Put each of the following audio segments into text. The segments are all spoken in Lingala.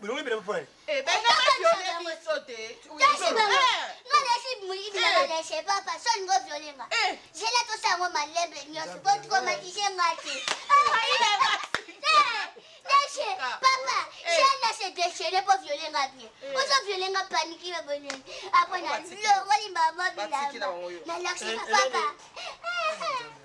bolongi bela mpo nani zela tosa yango malembe nyonso po tokomatise nga te deshe papa jana se deshele po viole nga bien ozo viole nga paniki me bonene apona longoli mama bilamba nalakisi papa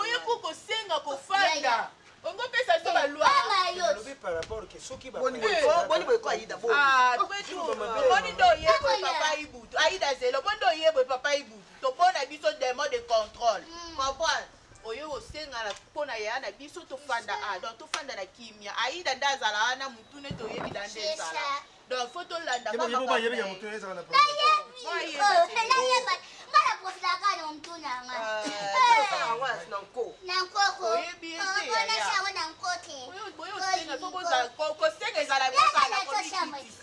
oye po kosenga kofanda ongopesa biso balwaoboni boyeko aida boni nde oyeboye papa ibutu aida zelo boni nde oyeboye papa ibutu topona biso demon de contrôle comprendre oyo kosenga na mpo na yaya na biso tofanda a ah, donc tofanda na kimia aida nde azala wana motu ne toyebi da nde ezala donc fo tolanda kosenga ezala bozala komikitisa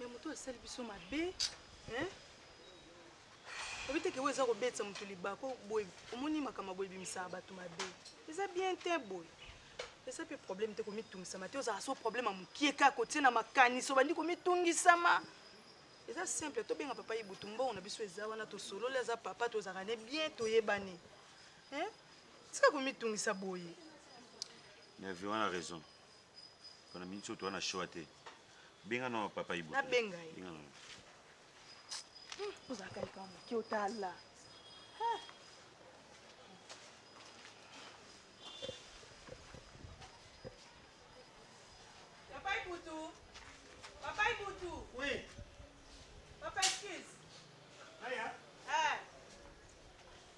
mais moto asali biso mabe obi teke oyo eza kobetisa moto libako boye omoni makambo boye ebimisaka bato mabe eza bien te boye eza mpe problème te komitungisama te ozala so problème ya mokie kaka otie na makanisi obandi komitungisama eza simple tobenga papa ibutu mbongo na biso eza wana tosololi aza papa tozalaka ne bien toyebani eh? tika komitungisa boye mais avi wana raison pona mingi soki toa na showa te benga na papa ibo nabenga ye ozalaka likambo moke otala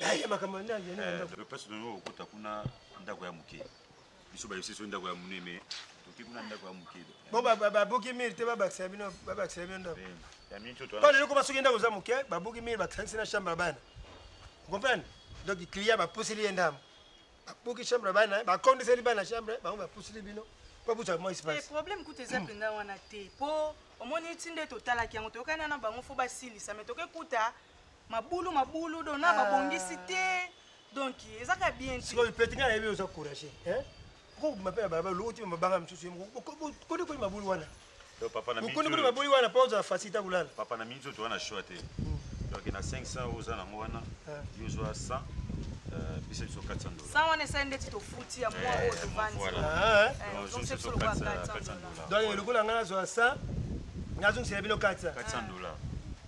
Eh, makambo nani ya nani ndako place na yo okota kuna ndako ya moke biso bayebisi so ndako ya monene mais toke kuna ndako ya moke bo babuki mire te babakisa bino babakisa bino ndako mpo lelo koma soki ndako oza moke babuki mire bakisangisi na chambre ya bana comprendre donc client bapusili ye ndambo babuki chambre ya bana bakondiseli bana chambre bango bapusili bino babusa mwa espace eh, problème kutu eza mpenza wana te mpo omoni ti nde totalaki yango toyokani na bango fo basilisa mai tokekuta mabulu mabulu donc na babongisi ah. te donc eza kaka bien sikoyo peti ngai nayebi oza courage okobima mpe na balabala lokoti mabanga mosusu ye mokokolikoli mabulu wana okolikoli mabuli wana mpo ozala facilité kolala papa na mingi otoa na choix te hmm. donc na 500 oza nango wana ah. yo ozwa 100 biso biso 400 dollars sans wana esali ndeti tofuti ya mwa oyo tovandi donc lokola ngai nazwa 100 nazongisela bino 400 dollars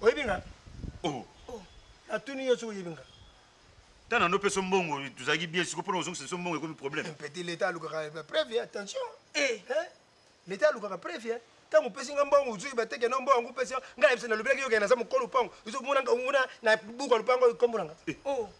oyebi nga oh. oh. natuni yo soki oyebi nga ta nano mpe so mbongo tozalaki bien siko mpona kozongisa so mbongo ekomi problème mpete leta alukaka preuve attention eh. eh? leta alukaka preuve ntango opesi nga mbongo ozwi bateke no mbongo yango opesi nga yebisa nalobelaki yokee naza mokolo mpango ezomona nga omona na buka lopango oyo nkombo na nga eh. oh.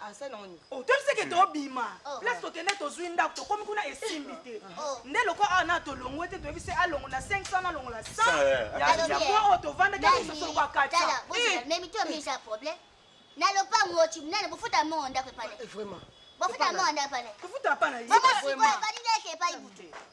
ase noni toyebisa ke tobima place tokende tozwi ndako tokomi kuna esimbi te nde loko awa na tolongwe te toyebi se alongo na 500 nalongo na 100 oyo tovandaki sosoloka kata na lopango oti munene bofuta mongo ndako epale bofuta mongo ndako epale bofuta pana baninga eke epai bute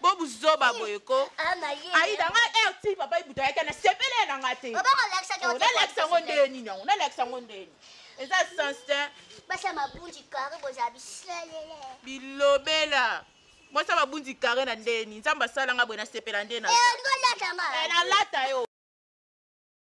bo buzoba boye ko aida nga rt papa ibuta yaki na sepele na nga te nalakisa yango ndeye nini yango nalakisa yango ndeye nini eza sens te bilobela mwasi babundi kare na ndeye nini nzambe asala nga boye nasepela nde nalata yo